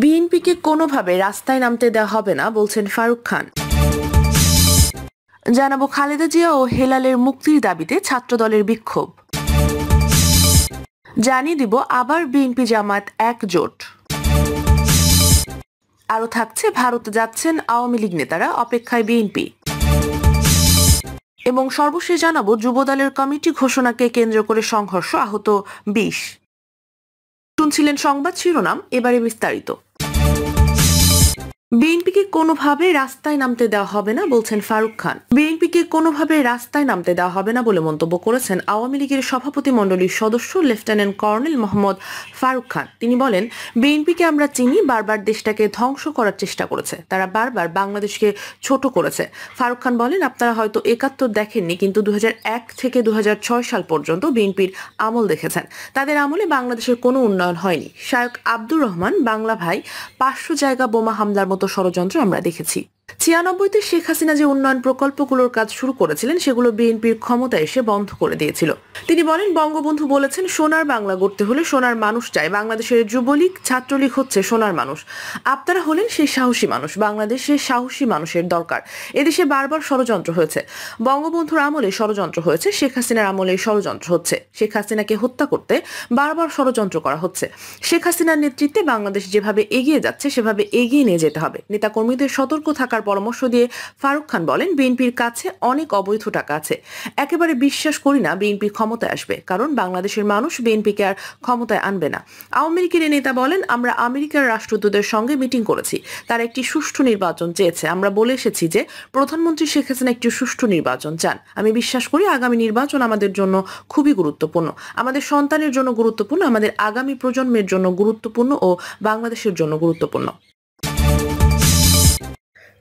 বিএনপিকে কোনোভাবে রাস্তায় নামতে দেওয়া হবে না, বলছেন ফারুক খান। জানাব খালেদা জিয়া ও হেলালের মুক্তির দাবিতে ছাত্রদলের বিক্ষোভ। জানিয়ে দিব আবার বিএনপি জামাত একজোট। আরও থাকছে, ভারত যাচ্ছেন আওয়ামী লীগ নেতারা অপেক্ষায় বিএনপি। এবং সর্বশেষ জানাব, যুবদলের কমিটি ঘোষণাকে কেন্দ্র করে সংঘর্ষ আহত বিশ। শুনছিলেন সংবাদ শিরোনাম, এবারে বিস্তারিত। বিএনপিকে কোনোভাবে রাস্তায় নামতে দেওয়া হবে না বলছেন ফারুক খান। বিএনপিকে কোনোভাবে রাস্তায় নামতে দেওয়া হবে না বলে মন্তব্য করেছেন আওয়ামী লীগের সভাপতি মণ্ডলীর সদস্য লেফটেন্যান্ট কর্নেল মোহাম্মদ ফারুক খান। তিনি বলেন, বিএনপিকে আমরা চিনি, বারবার দেশটাকে ধ্বংস করার চেষ্টা করেছে। তারা বারবার বাংলাদেশকে ছোট করেছে। ফারুক খান বলেন, আপনারা হয়তো একাত্তর দেখেননি, কিন্তু দু হাজার এক থেকে দু হাজার ছয় সাল পর্যন্ত বিএনপির আমল দেখেছেন। তাদের আমলে বাংলাদেশের কোনো উন্নয়ন হয়নি। শায়ক আব্দুর রহমান, বাংলা ভাই, পাঁচশো জায়গা বোমা হামলার মতো ষড়যন্ত্র আমরা দেখেছি। ছিয়ানব্বইতে শেখ হাসিনা যে উন্নয়ন প্রকল্পগুলোর কাজ শুরু করেছিলেন, সেগুলো বিএনপির ক্ষমতা এসে বন্ধ করে দিয়েছিল। তিনি বলেন, বঙ্গবন্ধু বলেছেন, সোনার বাংলা গড়তে হলে সোনার মানুষ চাই বাংলাদেশের যুবলীগ, ছাত্রলীগ হচ্ছে সোনার মানুষ। আপনারা হলেন সেই সাহসী মানুষ। বাংলাদেশে সাহসী মানুষের দরকার। এদেশে বারবার ষড়যন্ত্র হয়েছে। বঙ্গবন্ধুর আমলে ষড়যন্ত্র হয়েছে, শেখ হাসিনার আমলে ষড়যন্ত্র হচ্ছে। শেখ হাসিনাকে হত্যা করতে বারবার ষড়যন্ত্র করা হচ্ছে। শেখ হাসিনার নেতৃত্বে বাংলাদেশ যেভাবে এগিয়ে যাচ্ছে, সেভাবে এগিয়ে নিয়ে যেতে হবে। নেতাকর্মীদের সতর্ক থাকার পরামর্শ দিয়ে ফারুক খান বলেন, বিএনপির কাছে অনেক অবৈধ টাকা আছে। একেবারে বিশ্বাস করি না বিএনপি ক্ষমতায় আসবে, কারণ বাংলাদেশের মানুষ বিএনপিকে আর ক্ষমতায় আনবে না। আওয়ামী লীগের নেতা বলেন, আমরা আমেরিকার রাষ্ট্রদূতের সঙ্গে মিটিং করেছি, তারা একটি সুষ্ঠু নির্বাচন চেয়েছে। আমরা বলে এসেছি যে, প্রধানমন্ত্রী শেখ হাসিনা একটি সুষ্ঠু নির্বাচন চান। আমি বিশ্বাস করি আগামী নির্বাচন আমাদের জন্য খুবই গুরুত্বপূর্ণ। আমাদের সন্তানের জন্য গুরুত্বপূর্ণ, আমাদের আগামী প্রজন্মের জন্য গুরুত্বপূর্ণ ও বাংলাদেশের জন্য গুরুত্বপূর্ণ।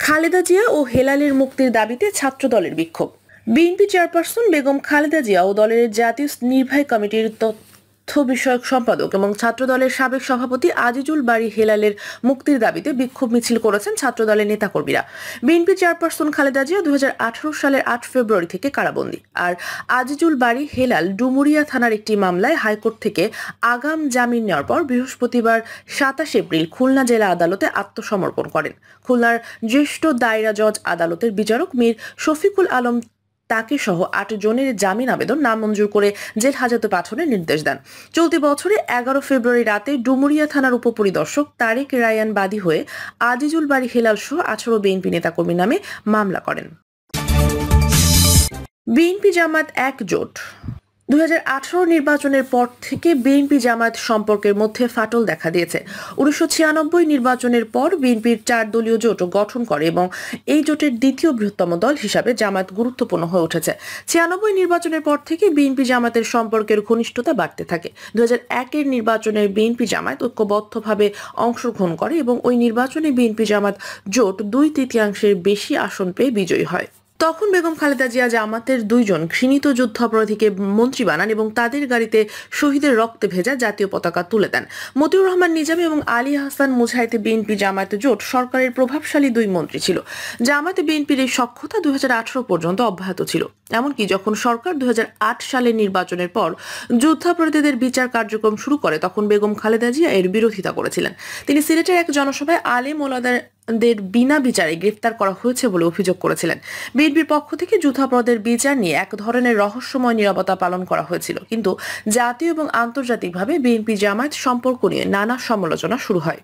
খালেদা জিয়া ও হেলালের মুক্তির দাবিতে ছাত্র দলের বিক্ষোভ। বিএনপি চেয়ারপারসন বেগম খালেদা জিয়া ও দলের জাতীয় নির্বাহী কমিটির তথ্য বিষয়ক সম্পাদক এবং ছাত্রদলের সাবেক সভাপতি আজিজুল বাড়ি হেলালের মুক্তির দাবিতে বিক্ষোভ মিছিল করেছেন ছাত্রদলের নেতাকর্মীরা। বিএনপি চেয়ারপারসন খালেদা জিয়া দুহাজার আঠারো সালের আট ফেব্রুয়ারি থেকে কারাবন্দী। আর আজিজুল বাড়ি হেলাল ডুমুরিয়া থানার একটি মামলায় হাইকোর্ট থেকে আগাম জামিন নেওয়ার পর বৃহস্পতিবার সাতাশ এপ্রিল খুলনা জেলা আদালতে আত্মসমর্পণ করেন। খুলনার জ্যেষ্ঠ দায়রা জজ আদালতের বিচারক মীর শফিকুল আলম তাকে সহ আট জনের জামিন আবেদন নামঞ্জুর করে জেল হাজতে পাঠানোর নির্দেশ দেন। চলতি বছরে এগারো ফেব্রুয়ারি রাতে ডুমুরিয়া থানার উপপরিদর্শক তারেক রায়ান বাদী হয়ে আজিজুল বাড়ি হেলাল সহ আঠারো বিএনপি নেতাকর্মী নামে মামলা করেন। বিএনপি জামাত একজোট। দুই হাজার আঠারো নির্বাচনের পর থেকে বিএনপি জামায়াত সম্পর্কের মধ্যে ফাটল দেখা দিয়েছে। উনিশশো ছিয়ানব্বই নির্বাচনের পর বিএনপির চার দলীয় জোট গঠন করে এবং এই জোটের দ্বিতীয় বৃহত্তম দল হিসাবে জামায়াত গুরুত্বপূর্ণ হয়ে উঠেছে। ছিয়ানব্বই নির্বাচনের পর থেকে বিএনপি জামাতের সম্পর্কের ঘনিষ্ঠতা বাড়তে থাকে। দুই হাজার একের নির্বাচনের বিএনপি জামায়াত ঐক্যবদ্ধভাবে অংশগ্রহণ করে এবং ওই নির্বাচনে বিএনপি জামাত জোট দুই তৃতীয়াংশের বেশি আসন পেয়ে বিজয়ী হয়। তখন বেগম খালেদা জিয়া জামাতের দুইজন ঘৃণিত যুদ্ধাপরাধীকে মন্ত্রী বানান এবং তাদের গাড়িতে শহীদের রক্তে ভেজা জাতীয় পতাকা তুলে দেন। মতিউর রহমান নিজামী এবং আলী হাসান মুজাহিতে বিএনপি জামায়াত জোট সরকারের প্রভাবশালী দুই মন্ত্রী ছিল। জামাতে বিএনপির এই সক্ষতা দুই পর্যন্ত অব্যাহত ছিল। এমনকি যখন সরকার দুই সালের নির্বাচনের পর যুদ্ধাপরাধীদের বিচার কার্যক্রম শুরু করে, তখন বেগম খালেদা জিয়া এর বিরোধিতা করেছিলেন। তিনি সিলেটের এক জনসভায় আলেম ওলাদার দের বিনা বিচারে গ্রেফতার করা হয়েছে বলে অভিযোগ করেছিলেন। বিএনপির পক্ষ থেকে যুদ্ধাপরাধের বিচার নিয়ে এক ধরনের রহস্যময় নিরাপত্তা পালন করা হয়েছিল। কিন্তু জাতীয় এবং আন্তর্জাতিকভাবে বিএনপি জামায়াত সম্পর্ক নিয়ে নানা সমালোচনা শুরু হয়।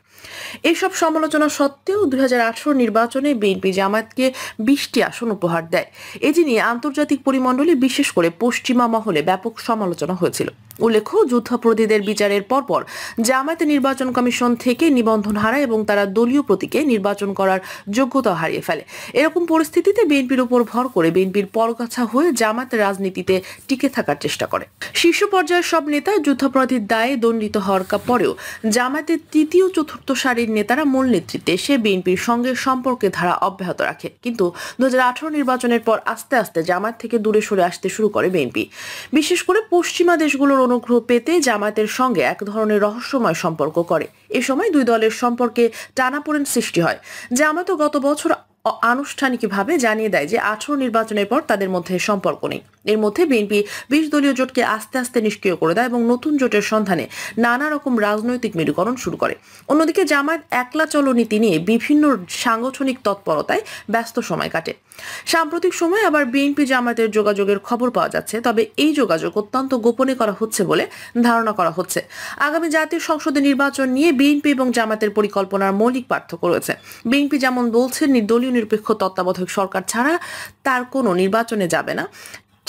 এসব সমালোচনা সত্ত্বেও দুই হাজার আঠারো নির্বাচনে বিএনপি জামায়াতকে বিশটি আসন উপহার দেয়। এটি নিয়ে আন্তর্জাতিক পরিমণ্ডলে বিশেষ করে পশ্চিমা মহলে ব্যাপক সমালোচনা হয়েছিল। উল্লেখ্য, যুদ্ধাপরাধীদের বিচারের পরপর জামায়াত নির্বাচন কমিশন থেকে নিবন্ধন হারায় এবং তারা দলীয় প্রতীকে নির্বাচন করার যোগ্যতা হারিয়ে ফেলে। এরকম পরিস্থিতিতে বিএনপির উপর ভর করে বিএনপির পরগাছা হয়ে জামায়াত রাজনীতিতে টিকে থাকার চেষ্টা করে। শীর্ষ পর্যায়ের সব নেতা যুদ্ধাপরাধীর দায়ে দণ্ডিত হওয়ার পরেও জামায়াতের তৃতীয় চতুর্থ সারির নেতারা মূল নেতৃত্বে এসে বিএনপির সঙ্গে সম্পর্কে ধারা অব্যাহত রাখে। কিন্তু দু হাজার আঠারো নির্বাচনের পর আস্তে আস্তে জামায়াত থেকে দূরে সরে আসতে শুরু করে বিএনপি। বিশেষ করে পশ্চিমা দেশগুলোর অনুগ্রহ পেতে জামায়াতের সঙ্গে এক ধরনের রহস্যময় সম্পর্ক করে। এ সময় দুই দলের সম্পর্কে টানাপোড়েন সৃষ্টি হয়। জামাতও গত বছর আনুষ্ঠানিকভাবে জানিয়ে দেয় যে আঠারো নির্বাচনের পর তাদের মধ্যে সম্পর্ক নেই। এর মধ্যে বিএনপি বিশ দলীয় জোটকে আস্তে আস্তে নিষ্ক্রিয় করে দেয় এবং নতুন জোটের সন্ধানে নানা রকম রাজনৈতিক মেরুকরণ শুরু করে। অন্যদিকে জামায়াত একলা চলো নীতি নিয়ে বিভিন্ন সাংগঠনিক তৎপরতায় ব্যস্ত সময় কাটে। সাম্প্রতিক সময়ে আবার বিএনপি জামায়াতের যোগাযোগের খবর পাওয়া যাচ্ছে, তবে এই যোগাযোগ অত্যন্ত গোপনে করা হচ্ছে বলে ধারণা করা হচ্ছে। আগামী জাতীয় সংসদে নির্বাচন নিয়ে বিএনপি এবং জামাতের পরিকল্পনার মৌলিক পার্থক্য রয়েছে। বিএনপি যেমন বলছে নির্দলীয় নিরপেক্ষ তত্ত্বাবধায়ক সরকার ছাড়া তার কোনো নির্বাচনে যাবে না।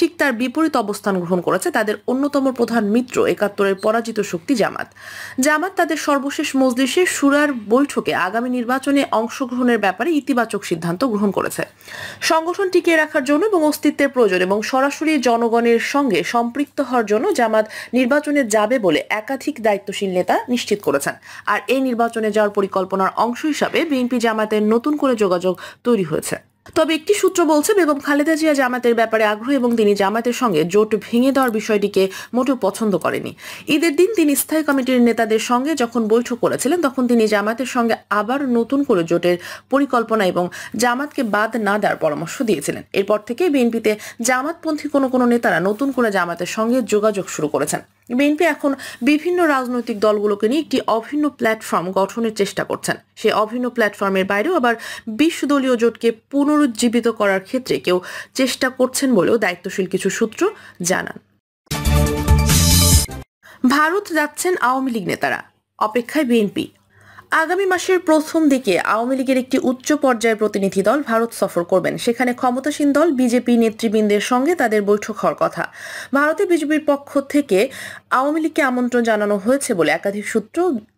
ঠিক তার বিপরীত অবস্থান গ্রহণ করেছে তাদের অন্যতম প্রধান মিত্র, একাত্তরের পরাজিত শক্তি জামাত। জামাত তাদের সর্বশেষ মজলিসে সুরার বৈঠকে আগামী নির্বাচনে অংশগ্রহণের ব্যাপারে ইতিবাচক সিদ্ধান্ত গ্রহণ করেছে। সংগঠন টিকিয়ে রাখার জন্য এবং অস্তিত্বের প্রয়োজন এবং সরাসরি জনগণের সঙ্গে সম্পৃক্ত হওয়ার জন্য জামাত নির্বাচনে যাবে বলে একাধিক দায়িত্বশীল নেতা নিশ্চিত করেছেন। আর এই নির্বাচনে যাওয়ার পরিকল্পনার অংশ হিসাবে বিএনপি জামাতের নতুন করে যোগাযোগ তৈরি হয়েছে। তবে একটি সূত্র বলছে, বেগম খালেদা জিয়া জামাতের ব্যাপারে আগ্রহী এবং তিনি জামাতের সঙ্গে জোট ভেঙে দেওয়ার বিষয়টিকে মোটেও পছন্দ করেনি। ঈদের দিন তিনি স্থায়ী কমিটির নেতাদের সঙ্গে যখন বৈঠক করেছিলেন, তখন তিনি জামাতের সঙ্গে আবার নতুন করে জোটের পরিকল্পনা এবং জামাতকে বাদ না দেওয়ার পরামর্শ দিয়েছিলেন। এরপর থেকে বিএনপিতে জামাতপন্থী কোনো কোনো নেতারা নতুন করে জামাতের সঙ্গে যোগাযোগ শুরু করেছেন। বিএনপি এখন বিভিন্ন রাজনৈতিক দলগুলোকে নিয়ে একটি অভিন্ন প্ল্যাটফর্ম গঠনের চেষ্টা করছেন। সেই অভিন্ন প্ল্যাটফর্মের বাইরেও আবার বিশ্ব দলীয় জোটকে পুনরুজ্জীবিত করার ক্ষেত্রে কেউ চেষ্টা করছেন বলেও দায়িত্বশীল কিছু সূত্র জানান। ভারত যাচ্ছেন আওয়ামী লীগ নেতারা। অপেক্ষায় বিএনপি। আগামী মাসের প্রথম দিকে আওয়ামী লীগের একটি উচ্চ পর্যায়ের প্রতিনিধি দল ভারত সফর করবেন। সেখানে ক্ষমতাসীন দল, বিজেপি নেতৃবৃন্দের সঙ্গে তাদের বৈঠক হওয়ার কথা। ভারতে বিজেপির পক্ষ থেকে আওয়ামী লীগকে আমন্ত্রণ জানানো হয়েছে বলে একাধিক সূত্র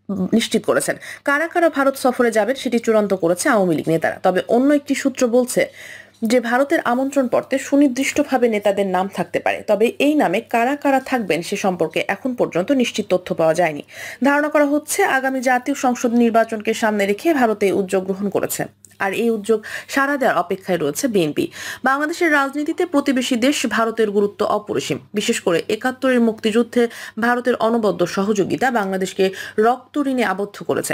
নিশ্চিত করেছেন। কারা কারা ভারত সফরে যাবেন সেটি চূড়ান্ত করেছে আওয়ামী লীগ নেতারা। তবে অন্য একটি সূত্র বলছে যে, ভারতের আমন্ত্রণ পত্রে সুনির্দিষ্টভাবে নেতাদের নাম থাকতে পারে। তবে এই নামে কারা কারা থাকবেন সে সম্পর্কে এখন পর্যন্ত নিশ্চিত তথ্য পাওয়া যায়নি। ধারণা করা হচ্ছে, আগামী জাতীয় সংসদ নির্বাচনকে সামনে রেখে ভারতে উদ্যোগ গ্রহণ করেছে। আর এই উদ্যোগ সাড়া দেওয়ার অপেক্ষায় রয়েছে বিএনপি। বাংলাদেশের রাজনীতিতে প্রতিবেশী দেশ ভারতের গুরুত্ব অপরিসীম। বিশেষ করে একাত্তরের মুক্তিযুদ্ধে ভারতের অনবদ্য সহযোগিতা বাংলাদেশকে রক্ত ঋণে আবদ্ধ করেছে।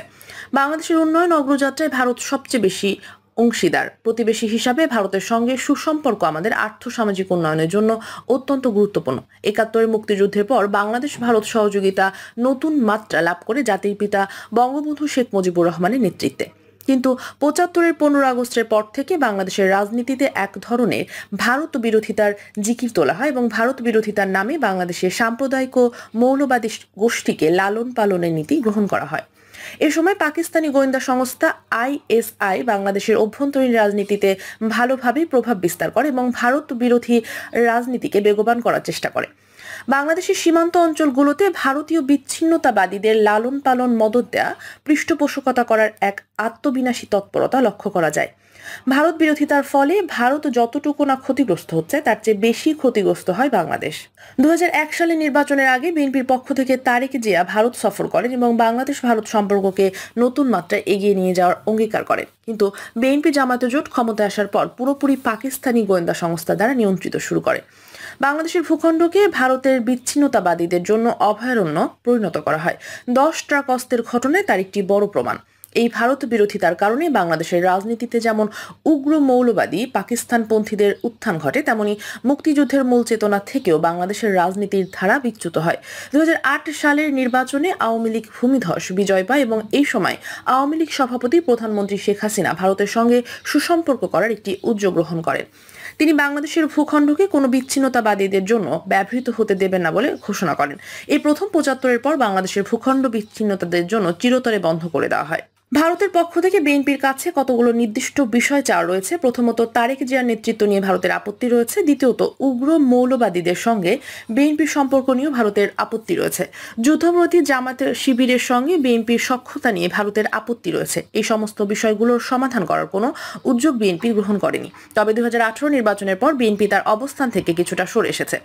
বাংলাদেশের উন্নয়ন অগ্রযাত্রায় ভারত সবচেয়ে বেশি অংশীদার। প্রতিবেশী হিসাবে ভারতের সঙ্গে সুসম্পর্ক আমাদের আর্থসামাজিক উন্নয়নের জন্য অত্যন্ত গুরুত্বপূর্ণ। একাত্তরের মুক্তিযুদ্ধের পর বাংলাদেশ ভারত সহযোগিতা নতুন মাত্রা লাভ করে জাতির পিতা বঙ্গবন্ধু শেখ মুজিবুর রহমানের নেতৃত্বে। কিন্তু পঁচাত্তরের পনেরো আগস্টের পর থেকে বাংলাদেশের রাজনীতিতে এক ধরনের ভারত বিরোধিতার জিকির তোলা হয় এবং ভারত বিরোধিতার নামে বাংলাদেশের সাম্প্রদায়িক ও মৌলবাদী গোষ্ঠীকে লালন পালনের নীতি গ্রহণ করা হয়। এ সময় পাকিস্তানি গোয়েন্দা সংস্থা আইএসআই বাংলাদেশের অভ্যন্তরীণ রাজনীতিতে ভালোভাবেই প্রভাব বিস্তার করে এবং ভারত বিরোধী রাজনীতিকে বেগবান করার চেষ্টা করে। বাংলাদেশের সীমান্ত অঞ্চলগুলোতে ভারতীয় বিচ্ছিন্নতাবাদীদের লালন পালন মদত দেয়া, পৃষ্ঠপোষকতা করার এক আত্মবিনাশী তৎপরতা লক্ষ্য করা যায়। ভারত বিরোধিতার ফলে ভারত যতটুকু না ক্ষতিগ্রস্ত হচ্ছে, তার চেয়ে বেশি ক্ষতিগ্রস্ত হয় বাংলাদেশ। দুই হাজার এক সালে নির্বাচনের আগে বিএনপির পক্ষ থেকে তারেক জিয়া ভারত সফর করেন এবং বাংলাদেশ ভারত সম্পর্ককে নতুন মাত্রায় এগিয়ে নিয়ে যাওয়ার অঙ্গীকার করেন। কিন্তু বিএনপি জামাতে জোট ক্ষমতায় আসার পর পুরোপুরি পাকিস্তানি গোয়েন্দা সংস্থা দ্বারা নিয়ন্ত্রিত শুরু করে। বাংলাদেশের ভূখণ্ডকে ভারতের বিচ্ছিন্নতাবাদীদের জন্য অভয়ারণ্য পরিণত করা হয়। দশ ট্রাক অস্ত্রের ঘটনায় তার একটি বড় প্রমাণ। এই ভারত বিরোধিতার কারণে বাংলাদেশের রাজনীতিতে যেমন উগ্র মৌলবাদী পাকিস্তানপন্থীদের উত্থান ঘটে, তেমনি মুক্তিযুদ্ধের মূল চেতনা থেকেও বাংলাদেশের রাজনীতির ধারা বিচ্যুত হয়। দু হাজার আট সালের নির্বাচনে আওয়ামী লীগ ভূমিধস বিজয় পায় এবং এই সময় আওয়ামী লীগ সভাপতি প্রধানমন্ত্রী শেখ হাসিনা ভারতের সঙ্গে সুসম্পর্ক করার একটি উদ্যোগ গ্রহণ করেন। তিনি বাংলাদেশের ভূখণ্ডকে কোনো বিচ্ছিন্নতাবাদীদের জন্য ব্যবহৃত হতে দেবেন না বলে ঘোষণা করেন। এই প্রথম পঁচাত্তরের পর বাংলাদেশের ভূখণ্ড বিচ্ছিন্নতাদের জন্য চিরতরে বন্ধ করে দেওয়া হয়। ভারতের পক্ষ থেকে বিএনপির কাছে কতগুলো নির্দিষ্ট বিষয় চাওয়া রয়েছে? প্রথমত, তারেক জিয়ার নেতৃত্ব নিয়ে ভারতের আপত্তি রয়েছে। দ্বিতীয়ত, উগ্র মৌলবাদীদের সঙ্গে বিএনপির সম্পর্ক নিয়েও ভারতের আপত্তি রয়েছে। যুদ্ধবিরোধী জামাতের শিবিরের সঙ্গে বিএনপির সক্ষতা নিয়ে ভারতের আপত্তি রয়েছে। এই সমস্ত বিষয়গুলোর সমাধান করার কোনো উদ্যোগ বিএনপি গ্রহণ করেনি। তবে দুই হাজার আঠারো নির্বাচনের পর বিএনপি তার অবস্থান থেকে কিছুটা সরে এসেছে।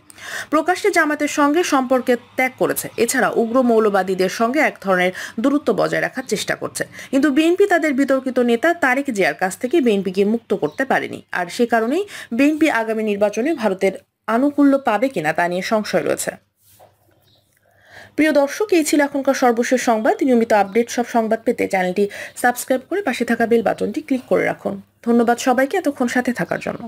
প্রকাশ্যে জামাতের সঙ্গে সম্পর্কে ত্যাগ করেছে। এছাড়া উগ্র মৌলবাদীদের সঙ্গে এক ধরনের দূরত্ব বজায় রাখার চেষ্টা করছে। কিন্তু বিএনপি তাদের বিতর্কিত নেতা তারেক জিয়ার কাছ থেকে বিএনপিকে মুক্ত করতে পারেনি। আর সে কারণেই বিএনপি আগামী নির্বাচনে ভারতের আনুকূল্য পাবে কিনা তা নিয়ে সংশয় রয়েছে। প্রিয় দর্শক, এই ছিল এখনকার সর্বশেষ সংবাদ। নিয়মিত আপডেট সব সংবাদ পেতে চ্যানেলটি সাবস্ক্রাইব করে পাশে থাকা বেল বাটনটি ক্লিক করে রাখুন। ধন্যবাদ সবাইকে এতক্ষণ সাথে থাকার জন্য।